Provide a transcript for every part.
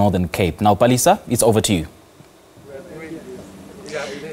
Northern Cape. Now, Palisa, it's over to you.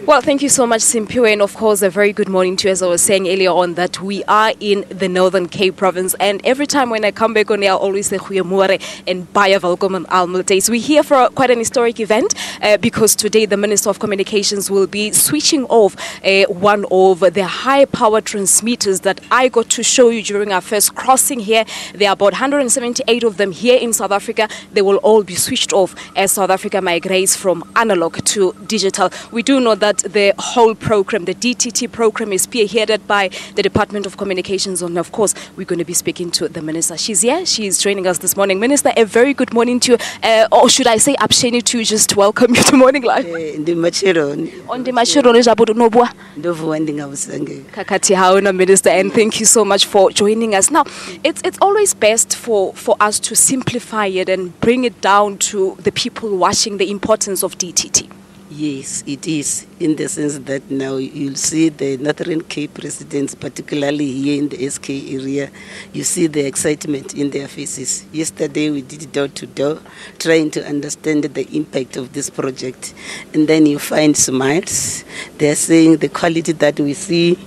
Well, thank you so much, Simpiwe, and of course, a very good morning to you. As I was saying earlier on, that we are in the Northern Cape province, and every time when I come back on here, I always say Goeiemorgen and Baie welkom on days. We're here for quite an historic event uh, because today the Minister of Communications will be switching off uh, one of the high power transmitters that I got to show you during our first crossing here. There are about 178 of them here in South Africa. They will all be switched off as South Africa migrates from analog to digital. We do know that the whole program, the DTT program, is spearheaded by the Department of Communications. And of course, we're going to be speaking to the Minister. She's here, she's joining us this morning. Minister, a very good morning to you. Uh, or should I say, Absheni, to just welcome you to Morning Live. ndi machironi On the Mashiro Jabudu Nobua. ndovuwa ndingavusangeni Kakati Hauna, Minister, and thank you so much for joining us. Now, it's, it's always best for, for us to simplify it and bring it down to the people watching the importance of DTT. Yes it is in the sense that now you'll see the northern cape residents particularly here in the sk area you see the excitement in their faces. Yesterday we did door to door trying to understand the impact of this project. And then you find smiles. They're saying the quality that we see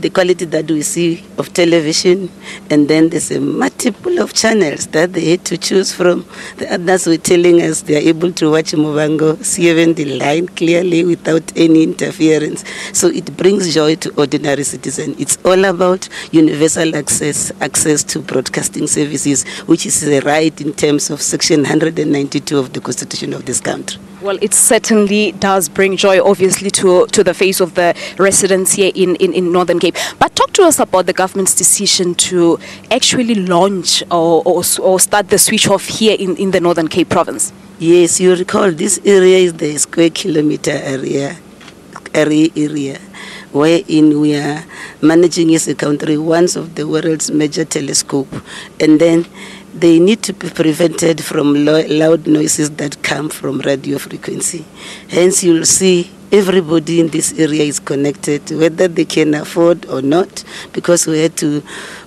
the quality that we see of television, and then there's a multiple of channels that they had to choose from. The others were telling us they are able to watch Muvhango, Seven the line clearly without any interference. So it brings joy to ordinary citizens. It's all about universal access, access to broadcasting services, which is a right in terms of Section 192 of the Constitution of this country. Well, it certainly does bring joy, obviously, to, to the face of the residents here in, in, in Northern Cape. But talk to us about the government's decision to actually launch or, or, or start the switch off here in, in the Northern Cape province. Yes, you recall this area is the square kilometer area, area area, wherein we are managing as a country one of the world's major telescope, and then they need to be prevented from lo- loud noises that come from radio frequency. Hence, you'll see everybody in this area is connected, whether they can afford or not, because we had to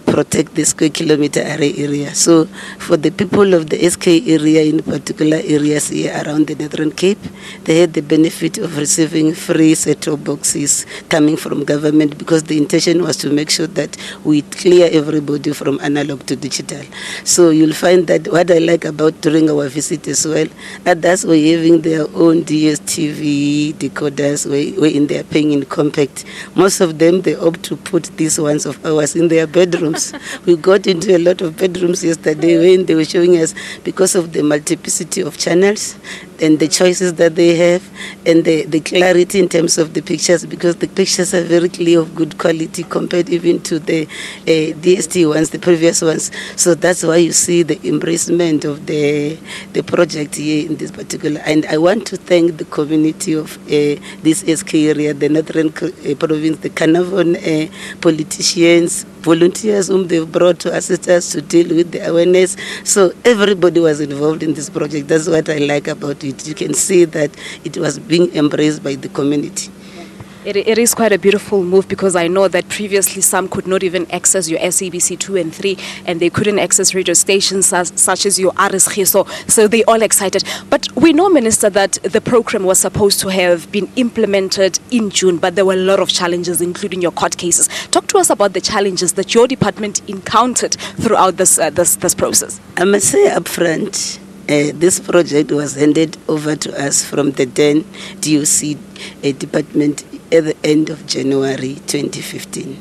protect the square kilometer array area. So, for the people of the SK area, in particular areas here around the Northern Cape, they had the benefit of receiving free set-top boxes coming from government because the intention was to make sure that we clear everybody from analog to digital. So you'll find that what I like about during our visit as well, others were having their own DSTV decoders are paying in compact. Most of them they opt to put these ones of ours in their bedrooms. we got into a lot of bedrooms yesterday when they were showing us because of the multiplicity of channels and the choices that they have and the, the clarity in terms of the pictures because the pictures are very clear of good quality compared even to the uh, DST ones, the previous ones. So that's why you see the embracement of the the project here in this particular. And I want to thank the community of uh, this SK area, the Northern uh, Province, the Carnarvon uh, politicians, volunteers whom they've brought to assist us to deal with the awareness. So everybody was involved in this project. That's what I like about it. You can see that it was being embraced by the community. It, it is quite a beautiful move because I know that previously some could not even access your SABC 2 and 3 and they couldn't access radio stations such, such as your RSG. So, so they all excited. But we know, Minister, that the program was supposed to have been implemented in June, but there were a lot of challenges, including your court cases. Talk to us about the challenges that your department encountered throughout this, uh, this, this process. I must say upfront, uh, this project was handed over to us from the then DOC uh, department at the end of January 2015.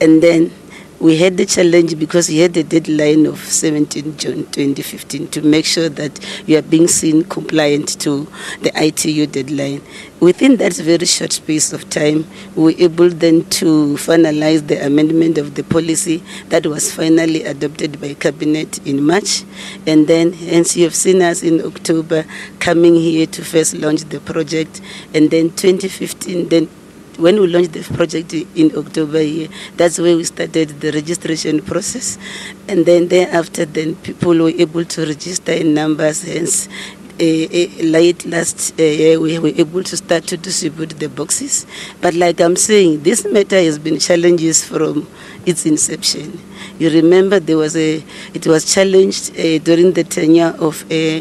And then we had the challenge because we had the deadline of 17 June 2015 to make sure that we are being seen compliant to the ITU deadline. Within that very short space of time, we were able then to finalize the amendment of the policy that was finally adopted by Cabinet in March. And then, hence, you have seen us in October coming here to first launch the project. And then 2015, then when we launched the project in October here, that's where we started the registration process. And then thereafter, then people were able to register in numbers, hence uh, late last uh, year, we were able to start to distribute the boxes. But like I'm saying, this matter has been challenges from its inception. You remember there was a, it was challenged uh, during the tenure of uh,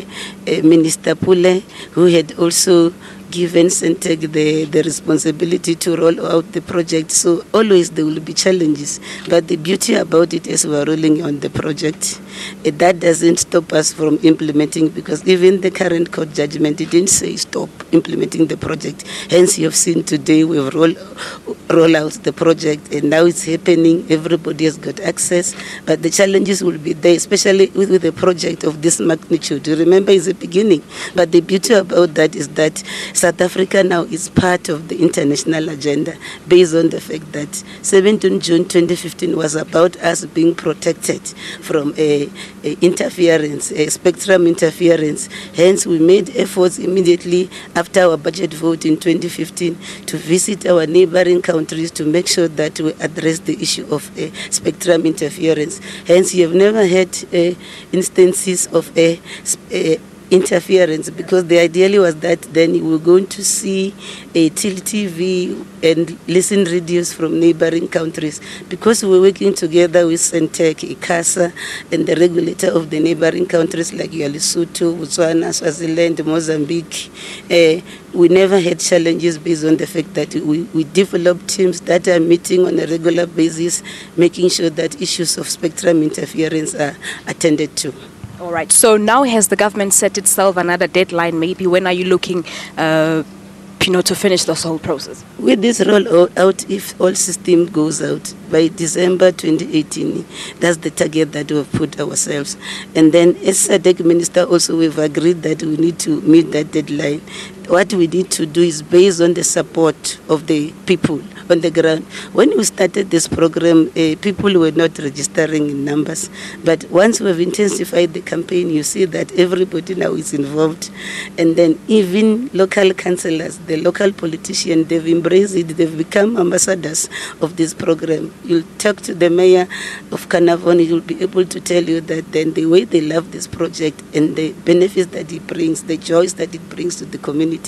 Minister Pule, who had also given Sentech the, the responsibility to roll out the project. So always there will be challenges. But the beauty about it is we are rolling on the project. Uh, that doesn't stop us from implementing because even the current court judgment didn't say stop implementing the project. Hence you have seen today we've roll, roll out the project and now it's happening. Everybody has got access. But the challenges will be there, especially with, with a project of this magnitude. You remember it's the beginning. But the beauty about that is that South Africa now is part of the international agenda based on the fact that 17 June 2015 was about us being protected from a, a interference, a spectrum interference. Hence, we made efforts immediately after our budget vote in 2015 to visit our neighboring countries to make sure that we address the issue of a spectrum interference. Hence, you have never had uh, instances of a, a interference because the ideally was that then we were going to see a till TV and listen radios from neighboring countries because we were working together with Sentech, ICASA and the regulator of the neighboring countries like Lesotho, Botswana, Swaziland, Mozambique. Uh, we never had challenges based on the fact that we, we developed teams that are meeting on a regular basis, making sure that issues of spectrum interference are attended to. All right. So now has the government set itself another deadline? Maybe when are you looking, uh, you know, to finish this whole process? With this roll out, if all system goes out by December 2018, that's the target that we've put ourselves. And then as SADC Minister also, we've agreed that we need to meet that deadline. What we need to do is based on the support of the people on the ground. When we started this program, uh, people were not registering in numbers. But once we've intensified the campaign, you see that everybody now is involved. And then even local councillors, the local politicians, they've embraced it. They've become ambassadors of this program. You'll talk to the mayor of Carnarvon, he'll be able to tell you that then the way they love this project and the benefits that it brings, the joys that it brings to the community,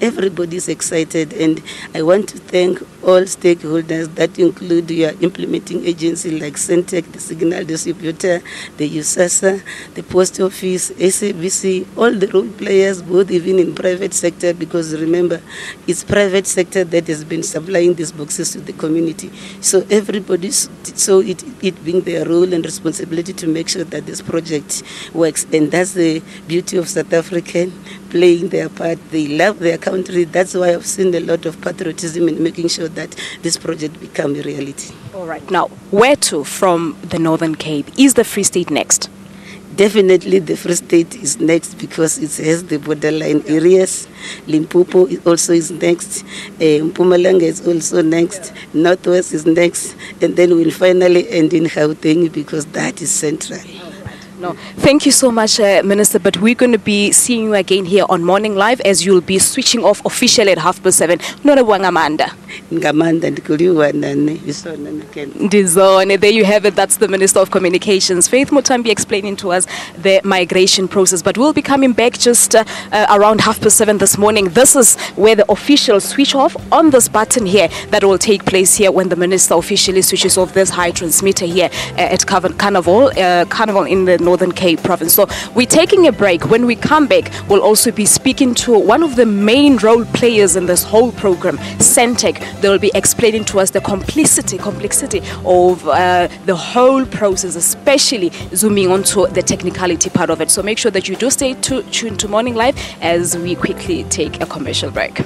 everybody's excited. And I want to thank all stakeholders that include your implementing agency like Sentech, the signal distributor, the USAASA, the post office, SABC, all the role players, both even in private sector, because remember, it's private sector that has been supplying these boxes to the community. So everybody, so it, it being their role and responsibility to make sure that this project works. And that's the beauty of South African playing their part. They love their country. That's why I've seen a lot of patriotism in making sure that this project become a reality. All right. Now, where to from the Northern Cape? Is the Free State next? Definitely the Free State is next because it has the borderline areas. Limpopo is also is next. Uh, Mpumalanga is also next. Northwest is next. And then we'll finally end in Gauteng because that is central. No, thank you so much, uh, Minister. But we're going to be seeing you again here on Morning Live as you'll be switching off officially at half past seven. Ndizone. There you have it. That's the Minister of Communications, Faith Muthambi, explaining to us the migration process. But we'll be coming back just uh, around half past seven this morning. This is where the official switch off on this button here that will take place here when the Minister officially switches off this high transmitter here uh, at Carnival, uh, Carnival in the Northern Cape province. So we're taking a break. When we come back, we'll also be speaking to one of the main role players in this whole program, Sentech. They will be explaining to us the complicity, complexity of uh, the whole process, especially zooming onto the technicality part of it. So make sure that you do stay tuned to Morning Live as we quickly take a commercial break.